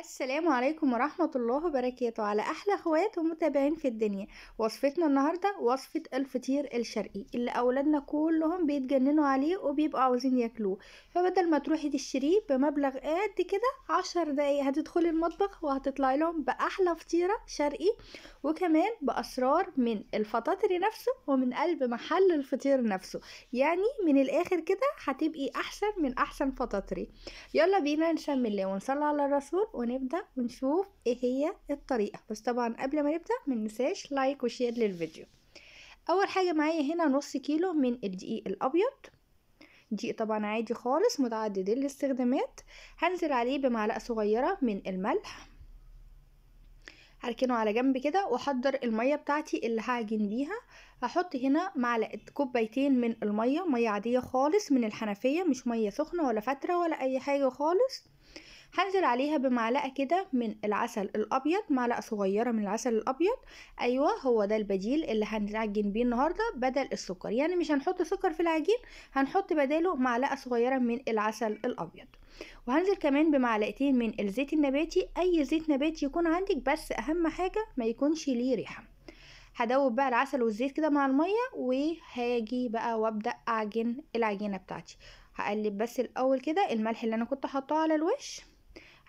السلام عليكم ورحمة الله وبركاته. على أحلى أخوات ومتابعين في الدنيا. وصفتنا النهاردة وصفة الفطير الشرقي اللي أولادنا كلهم بيتجننوا عليه وبيبقوا عاوزين ياكلوه. فبدل ما تروحي تشتريه بمبلغ قد كده عشر دقايق هتدخلي المطبخ وهتطلعي لهم بأحلى فطيرة شرقي وكمان بأسرار من الفطاطري نفسه ومن قلب محل الفطير نفسه. يعني من الآخر كده هتبقي أحسن من أحسن فطاطري. يلا بينا نسمي الله ونصلي على الرسول ونبدأ ونشوف إيه هي الطريقة. بس طبعا قبل ما نبدأ مننساش like و share للفيديو. أول حاجة معايا هنا نص كيلو من الدقيق الأبيض. دقيق طبعا عادي خالص متعدد الاستخدامات. هنزل عليه بمعلقة صغيرة من الملح. هركنه على جنب كده وأحضر المية بتاعتي اللي هعجن بيها. هحط هنا معلقة كوبايتين من المية مية عادية خالص من الحنفية مش مية سخنة ولا فاترة ولا أي حاجة خالص. هنزل عليها بمعلقة كده من العسل الأبيض معلقة صغيرة من العسل الأبيض. أيوة هو ده البديل اللي هنعجن بيه النهاردة بدل السكر. يعني مش هنحط سكر في العجين هنحط بداله معلقة صغيرة من العسل الأبيض. وهنزل كمان بمعلقتين من الزيت النباتي. أي زيت نباتي يكون عندك بس أهم حاجة ما يكونش ليه ريحة. هدوب بقى العسل والزيت كده مع المية وهاجي بقى وأبدأ أعجن العجينة بتاعتي. هقلب بس الأول كده الملح اللي أنا كنت حاطاه على الوش.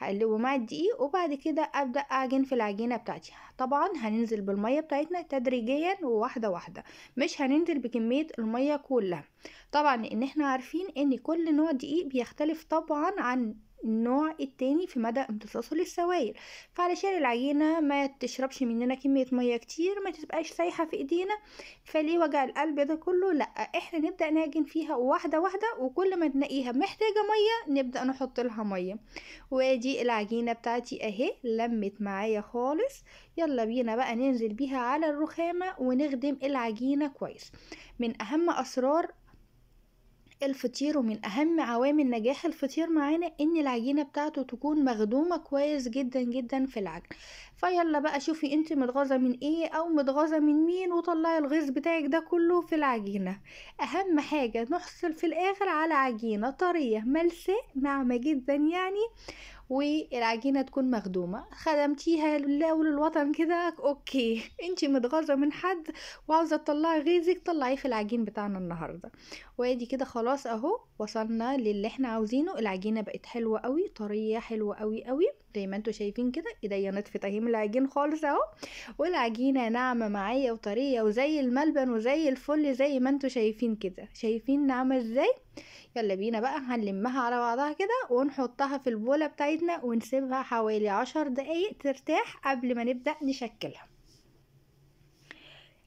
هقلبه مع الدقيق وبعد كده أبدأ أعجن في العجينة بتاعتي. طبعا هننزل بالمية بتاعتنا تدريجيا وواحدة واحدة مش هننزل بكمية المية كلها. طبعا لأن إحنا عارفين إن كل نوع دقيق بيختلف طبعا عن النوع التاني في مدى امتصاصه للسوائل فعلشان العجينة ما تشربش مننا كمية مية كتير ما تبقاش سايحة في إيدينا فليه وجع القلب ده كله؟ لأ إحنا نبدأ نعجن فيها واحدة واحدة وكل ما نلاقيها محتاجة مية نبدأ نحط لها مية. وآدي العجينة بتاعتي أهي لمت معايا خالص. يلا بينا بقى ننزل بيها على الرخامة ونخدم العجينة كويس. من أهم أسرار الفطير ومن أهم عوامل نجاح الفطير معانا إن العجينة بتاعته تكون مخدومة كويس جدا جدا في العجن. فيلا بقى شوفي أنت متغاظة من إيه أو متغاظة من مين وطلعي الغيظ بتاعك ده كله في العجينة. أهم حاجة نحصل في الآخر على عجينة طرية ملساء ناعمة جدا يعني. والعجينة تكون مخدومة. خدمتيها لله وللوطن كده أوكي. أنتي متغاظة من حد وعاوزة تطلعي غيظك طلعيه في العجين بتاعنا النهارده. وادي كده خلاص أهو وصلنا للي إحنا عاوزينه. العجينة بقت حلوة قوي طرية حلوة قوي قوي زي ما أنتوا شايفين كده ايديا نطفت أهي من العجين خالص أهو. والعجينة ناعمة معايا وطرية وزي الملبن وزي الفل زي ما أنتوا شايفين كده. شايفين ناعمة إزاي؟ يلا بينا بقى هنلمها على بعضها كده ونحطها في البولة بتاعتنا ونسيبها حوالي عشر دقايق ترتاح قبل ما نبدأ نشكلها.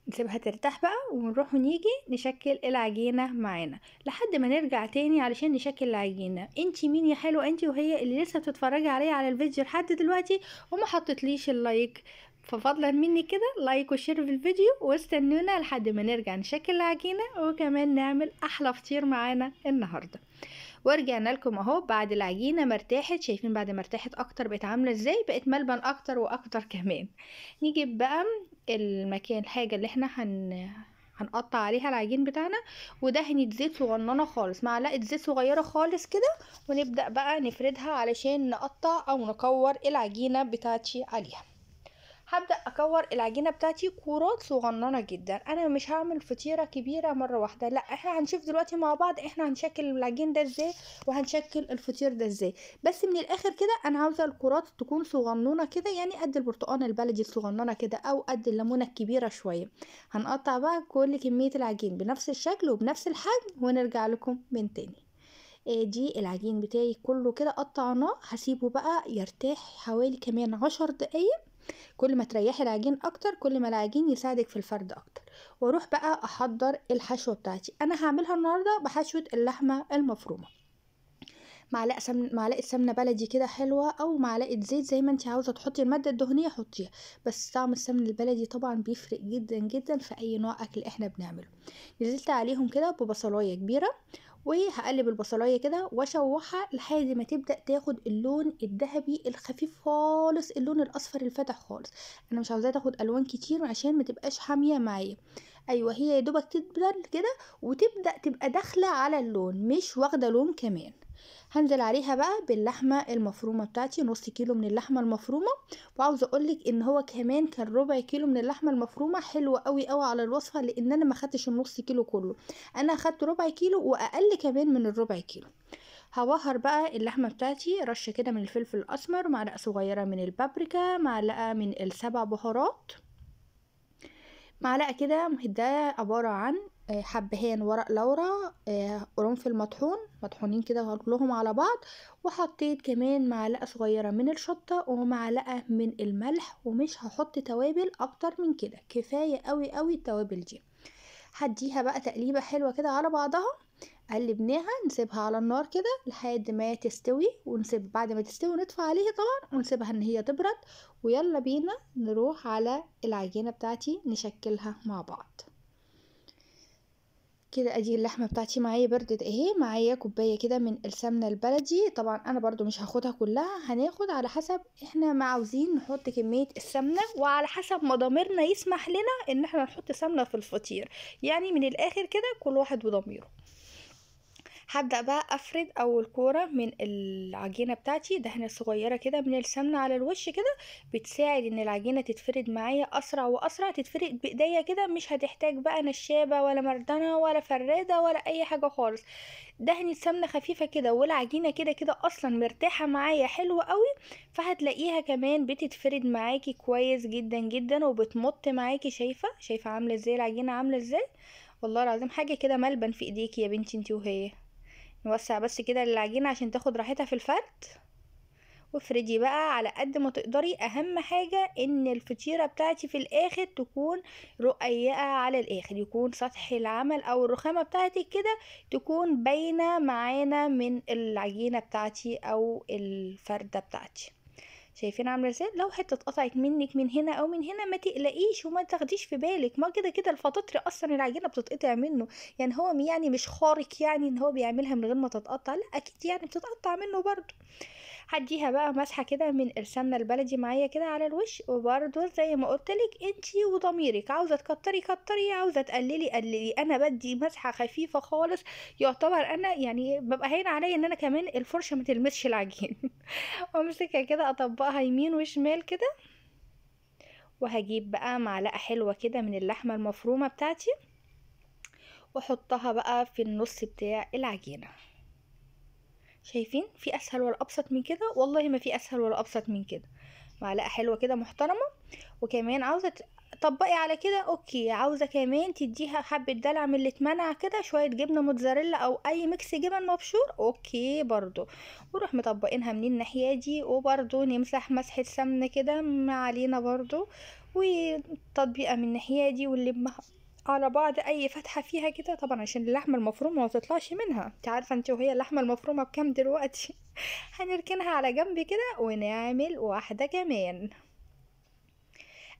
نسيبها ترتاح بقى ونروح ونيجي نشكل العجينة معانا. لحد ما نرجع تاني علشان نشكل العجينة. انتي مين يا حلوة؟ انتي وهي اللي لسه بتتفرجي عليا على الفيديو لحد دلوقتي وما حطتليش ال like. ففضلا مني كده like و share في الفيديو واستنونا لحد ما نرجع نشكل العجينة وكمان نعمل أحلى فطير معانا النهاردة. ورجعنا لكم اهو بعد العجينة ما ارتاحت شايفين بعد ما ارتاحت أكتر بقت عاملة إزاي؟ بقت ملبن أكتر وأكتر كمان. نجيب بقى المكان الحاجة اللي إحنا هن هنقطع عليها العجين بتاعنا ودهنة زيت صغننة خالص معلقة زيت صغيرة خالص كده ونبدأ بقى نفردها علشان نقطع أو نكور العجينة بتاعتي عليها. هبدأ أكور العجينة بتاعتي كورات صغننة جدا. أنا مش هعمل فطيرة كبيرة مرة واحدة. لا إحنا هنشوف دلوقتي مع بعض إحنا هنشكل العجين ده إزاي وهنشكل الفطير ده إزاي. بس من الآخر كده أنا عاوزة الكورات تكون صغنونة كده يعني قد البرتقانة البلدي الصغننة كده أو قد الليمونة الكبيرة شوية. هنقطع بقى كل كمية العجين بنفس الشكل وبنفس الحجم ونرجع لكم من تاني. دي العجين بتاعي كله كده قطعناه. هسيبه بقى يرتاح حوالي كمان عشر دقايق. كل ما تريحي العجين أكتر كل ما العجين يساعدك في الفرد أكتر. وأروح بقى أحضر الحشوه بتاعتي. أنا هعملها النهارده بحشوة اللحمة المفرومة. معلقة سمن معلقة سمنة بلدي كده حلوة أو معلقة زيت زي ما انت عاوزة تحطي المادة الدهنية حطيها. بس طعم السمن البلدي طبعا بيفرق جدا جدا في أي نوع أكل إحنا بنعمله. نزلت عليهم كده ببصلاية كبيرة وهقلب البصلاية كده واشوحها لحد ما تبدأ تاخد اللون الذهبي الخفيف خالص اللون الأصفر الفاتح خالص. أنا مش عاوزاها تاخد ألوان كتير عشان ما تبقاش حامية معايا. أيوه هي يا دوبك تدبل كده وتبدأ تبقى داخلة على اللون مش واخدة لون كمان. هنزل عليها بقى باللحمة المفرومة بتاعتي نص كيلو من اللحمة المفرومة. وعاوزة أقولك إن هو كمان كان ربع كيلو من اللحمة المفرومة حلوة قوي قوي على الوصفة لأن أنا ما خدتش النص كيلو كله. أنا اخدت ربع كيلو وأقل كمان من الربع كيلو. هبهر بقى اللحمة بتاعتي رشة كده من الفلفل الأسمر معلقة صغيرة من البابريكا معلقة من السبع بهارات. معلقة كده ده عبارة عن آه، حبهان ورق لورا آه، قرنفل مطحون مطحونين كده كلهم على بعض وحطيت كمان معلقة صغيرة من الشطة ومعلقة من الملح ومش هحط توابل أكتر من كده. كفاية قوي قوي التوابل دي. هديها بقى تقليبة حلوة كده على بعضها. قلبناها نسيبها على النار كده لحد ما تستوي ونسيب بعد ما تستوي نطفي عليها طبعا ونسيبها إن هي تبرد. ويلا بينا نروح على العجينة بتاعتي نشكلها مع بعض. كده أدي اللحمة بتاعتي معايا بردت أهي معايا كوباية كده من السمنة البلدي. طبعا أنا برضو مش هاخدها كلها هناخد على حسب إحنا ما عاوزين نحط كمية السمنة وعلى حسب ما ضميرنا يسمح لنا إن إحنا نحط سمنة في الفطير. يعني من الآخر كده كل واحد وضميره. هبدأ بقى أفرد أول كورة من العجينة بتاعتي دهنة صغيرة كده من السمنة على الوش كده بتساعد إن العجينة تتفرد معايا أسرع وأسرع تتفرد بإيديا كده مش هتحتاج بقى نشابة ولا مردنة ولا فرادة ولا أي حاجة خالص. دهنة سمنة خفيفة كده والعجينة كده كده أصلا مرتاحة معايا حلوة قوي فهتلاقيها كمان بتتفرد معاكي كويس جدا جدا وبتمط معاكي. شايفة؟ شايفة عاملة إزاي؟ العجينة عاملة إزاي؟ والله العظيم حاجة كده ملبن في إيديكي يا بنتي أنتي وهي. نوسع بس كده العجينة عشان تاخد راحتها في الفرد. وافردي بقى على قد ما تقدري أهم حاجة إن الفطيرة بتاعتي في الآخر تكون رقيقة على الآخر يكون سطح العمل أو الرخامة بتاعتك كده تكون باينة معانا من العجينة بتاعتي أو الفردة بتاعتي. شايفين عاملة إزاي؟ لو حتة اتقطعت منك من هنا أو من هنا ما تقلقيش وما تاخديش في بالك. ما كده كده الفطاطري أصلا العجينة بتتقطع منه. يعني هو يعني مش خارق يعني إن هو بيعملها من غير ما تتقطع. لا أكيد يعني بتتقطع منه برضه. هديها بقى مسحة كده من السمنة البلدي معايا كده على الوش. وبرده زي ما قلت لك انتي وضميرك. عاوزة تكتري كتري. عاوزة تقللي قللي. أنا بدي مسحة خفيفة خالص. يعتبر أنا يعني ببقى هين عليا إن أنا كمان الفرشة ما تلمسش العجين. وأمسكها كده اطبقها يمين وشمال كده وهجيب بقى معلقة حلوة كده من اللحمة المفرومة بتاعتي وأحطها بقى في النص بتاع العجينة. شايفين؟ في أسهل ولا أبسط من كده؟ والله ما في أسهل ولا أبسط من كده. معلقة حلوة كده محترمة وكمان عاوزة طبقي على كده okay عاوزة كمان تديها حبة دلع من اللي اتمنع كده شوية جبنة موتزاريلا أو أي mix جبن مبشور okay برضو. ونروح مطبقينها من الناحية دي وبرضو نمسح مسحة سمنه كده ما علينا برضو وتطبيقة من الناحية دي ونلمها على بعض أي فتحة فيها كده طبعا عشان اللحمة المفرومة ما تطلعش منها. انت عارفة انت وهي اللحمة المفرومة بكام دلوقتي؟ هنركنها على جنب كده ونعمل واحدة كمان.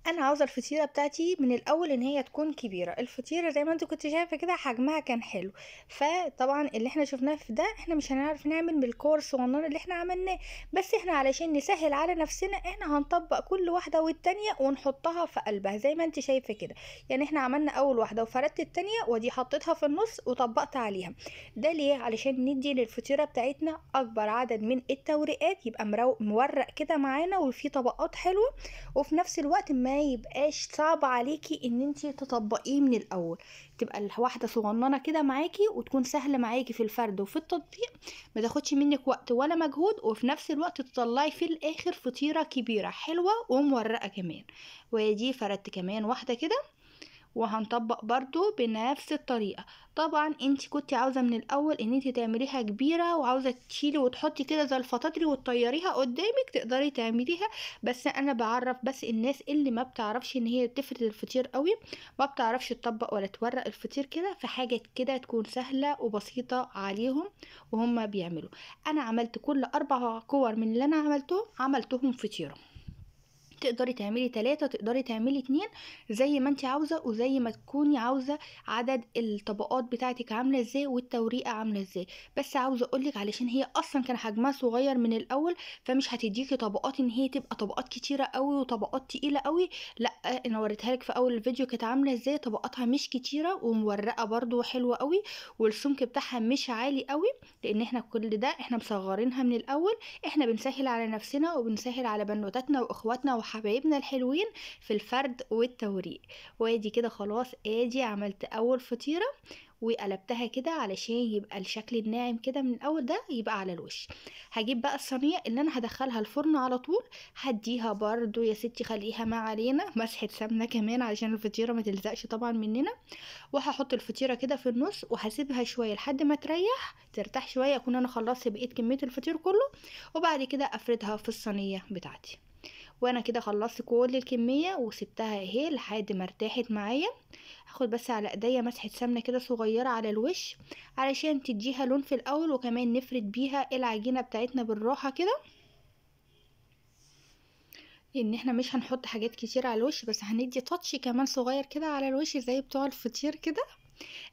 أنا عاوزة الفطيرة بتاعتي من الأول إن هي تكون كبيرة. الفطيرة زي ما أنت كنت شايفة كده حجمها كان حلو. فطبعا اللي إحنا شفناه في ده إحنا مش هنعرف نعمل بالكور الصغنن اللي إحنا عملناه. بس إحنا علشان نسهل على نفسنا إحنا هنطبق كل واحدة والتانية ونحطها في قلبها زي ما أنت شايفة كده. يعني إحنا عملنا أول واحدة وفردت التانية ودي حطيتها في النص وطبقت عليها. ده ليه؟ علشان ندي للفطيرة بتاعتنا أكبر عدد من التوريقات يبقى مورق كده معانا وفي طبقات حلوة. وفي نفس الوقت ما يبقاش صعب عليكي إن انت تطبقيه من الأول. تبقى الواحده صغننة كده معاكي وتكون سهله معاكي في الفرد وفي التطبيق. ما تاخدش منك وقت ولا مجهود وفي نفس الوقت تطلعي في الآخر فطيرة كبيرة حلوة ومورقة كمان. ودي فردت كمان واحدة كده. وهنطبق برضو بنفس الطريقة. طبعا انت كنت عاوزة من الأول ان انت تعمليها كبيرة وعاوزة تشيلي وتحطي كده زي الفطاطري وتطيريها قدامك تقدري تعمليها بس أنا بعرف بس الناس اللي ما بتعرفش إن هي تفرد الفطير قوي ما بتعرفش تطبق ولا تورق الفطير كده في حاجة كده تكون سهلة وبسيطة عليهم وهم بيعملوا. أنا عملت كل أربع كور من اللي أنا عملتهم عملتهم فطيرة. تقدري تعملي تلاتة تقدري تعملي اتنين زي ما انت عاوزة وزي ما تكوني عاوزة عدد الطبقات بتاعتك عاملة إزاي والتوريقة عاملة إزاي. بس عاوزة اقولك علشان هي أصلا كان حجمها صغير من الأول فمش هتديكي طبقات ان هي تبقى طبقات كتيرة قوي وطبقات تقيلة قوي. لا أنا وريتها لك في اول الفيديو كانت عاملة إزاي طبقاتها مش كتيرة ومورقة برضو حلوة قوي والسمك بتاعها مش عالي قوي لأن إحنا كل ده إحنا مصغرينها من الأول. إحنا بنسهل على نفسنا وبنسهل على بنوتاتنا واخواتنا وحبايبنا الحلوين في الفرد والتوريق. وادي كده خلاص ادي عملت أول فطيرة وقلبتها كده علشان يبقى الشكل الناعم كده من الأول ده يبقى على الوش. هجيب بقى الصينية اللي أنا هدخلها الفرن على طول هديها برضو يا ستي خليها ما علينا مسحة سمنة كمان علشان الفطيرة ما تلزقش طبعا مننا. وهحط الفطيرة كده في النص وهسيبها شوية لحد ما تريح ترتاح شوية أكون أنا خلصت بقيه كمية الفطير كله وبعد كده أفردها في الصينية بتاعتي. وأنا كده خلصت كل الكمية وسبتها اهي لحد ما ارتاحت معايا. هاخد بس على ايديا مسحة سمنة كده صغيرة على الوش علشان تديها لون في الأول وكمان نفرد بيها العجينة بتاعتنا بالراحة كده. إن إحنا مش هنحط حاجات كتير على الوش بس هندي تاتش كمان صغير كده على الوش زي بتوع الفطير كده.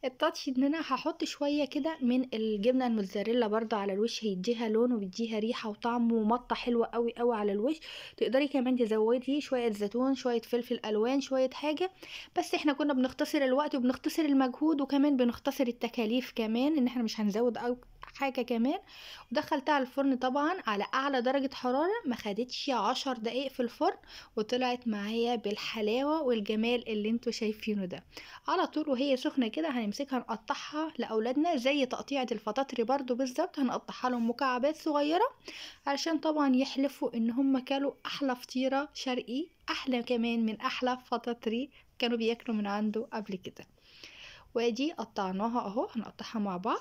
التاتش إن أنا هحط شوية كده من الجبنة الموتزاريلا برضه على الوش هيديها لون وبيديها ريحة وطعم ومطة حلوة قوي قوي على الوش. تقدري كمان تزودي شوية زيتون شوية فلفل ألوان شوية حاجة. بس إحنا كنا بنختصر الوقت وبنختصر المجهود وكمان بنختصر التكاليف كمان إن إحنا مش هنزود حاجة كمان ودخلتها الفرن طبعا على أعلى درجة حرارة ما خدتش عشر دقايق في الفرن وطلعت معايا بالحلاوة والجمال اللي أنتوا شايفينه ده. على طول وهي سخنة كده هنمسكها نقطعها لأولادنا زي تقطيعه الفطاطري برضو بالظبط هنقطعها لهم مكعبات صغيرة علشان طبعا يحلفوا إن هم كلوا أحلى فطيرة شرقي أحلى كمان من أحلى فطاطري كانوا بياكلوا من عنده قبل كده. وأدي قطعناها أهو هنقطعها مع بعض.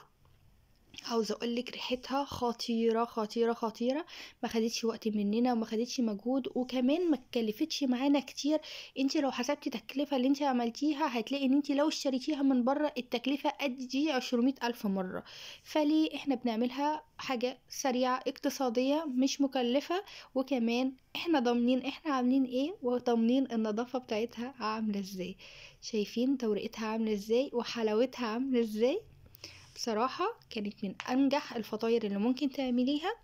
عاوزة أقولك ريحتها خطيرة خطيرة خطيرة. ما خدتش وقت مننا وما خدتش مجهود وكمان ما اتكلفتش معانا كتير. انت لو حسبتي التكلفة اللي انت عملتيها هتلاقي ان انت لو اشتريتيها من بره التكلفة قد دي عشرمية ألف مرة. فليه إحنا بنعملها حاجة سريعة اقتصادية مش مكلفة؟ وكمان إحنا ضامنين إحنا عاملين إيه؟ وضامنين النظافة بتاعتها عاملة إزاي. شايفين تورقتها عاملة إزاي؟ وحلاوتها عاملة إزاي؟ بصراحة كانت من أنجح الفطاير اللي ممكن تعمليها.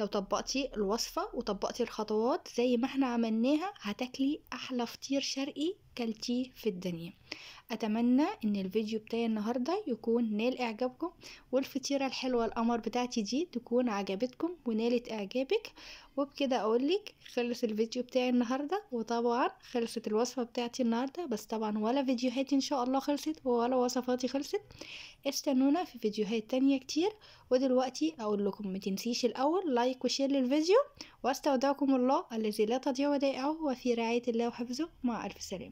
لو طبقتي الوصفة وطبقتي الخطوات زي ما إحنا عملناها هتاكلي أحلى فطير شرقي كلتيه في الدنيا. أتمنى إن الفيديو بتاعي النهاردة يكون نال إعجابكم والفطيرة الحلوة القمر بتاعتي دي تكون عجبتكم ونالت إعجابك. وبكده أقولك خلص الفيديو بتاعي النهاردة وطبعا خلصت الوصفة بتاعتي النهاردة بس طبعا ولا فيديوهاتي إن شاء الله خلصت ولا وصفاتي خلصت. استنونا في فيديوهات تانية كتير. ودلوقتي أقول لكم متنسيش الأول like و share للفيديو. واستودعكم الله الذي لا تضيع ودائعه وفي رعاية الله وحفظه. مع ألف سلامة.